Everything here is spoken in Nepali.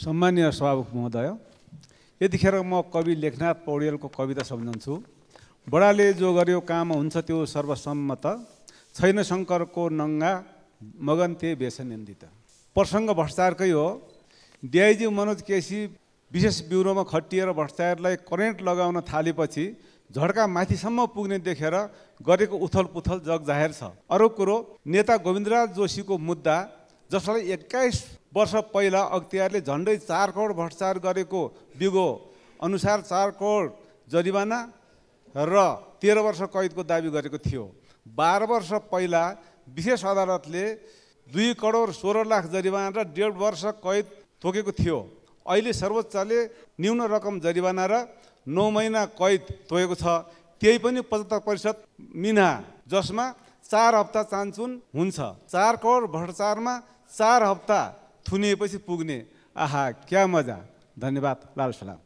सम्मान्य सभामुख महोदय यतिखेर म कवि लेखनाथ पौड्यालको कविता सम्झन्छु। बडाले जो गर्यो काम हुन्छ त्यो सर्वसम्मत छैन शङ्करको नङ्गा मगन ते व्यसनिन्दित प्रसङ्ग भ्रष्टाचारकै हो। डिआइजी मनोज केसी विशेष ब्युरोमा खटिएर भ्रष्टाचारलाई करेन्ट लगाउन थालेपछि झड्का माथिसम्म पुग्ने देखेर गरेको उथल पुथल जग जाहेर छ। अरू कुरो नेता गोविन्दराज जोशीको मुद्दा जसलाई एक्काइस वर्ष पहिला अख्तियारले झन्डै चार करोड भ्रष्टाचार गरेको बिगो अनुसार चार करोड जरिवाना र तेह्र वर्ष कैदको दावी गरेको थियो। बाह्र वर्ष पहिला विशेष अदालतले दुई करोड सोह्र लाख जरिवाना र डेढ वर्ष कैद तोकेको थियो। अहिले सर्वोच्चले न्यून रकम जरिवाना र नौ महिना कैद तोकेको छ। त्यही पनि पचहत्तर प्रतिशत मिना जसमा चार हप्ता चान्चुन हुन्छ। चार करोड भ्रष्टाचारमा चार हप्ता थुनिएपछि पुग्ने। आहा क्या मजा? धन्यवाद लाल सलाम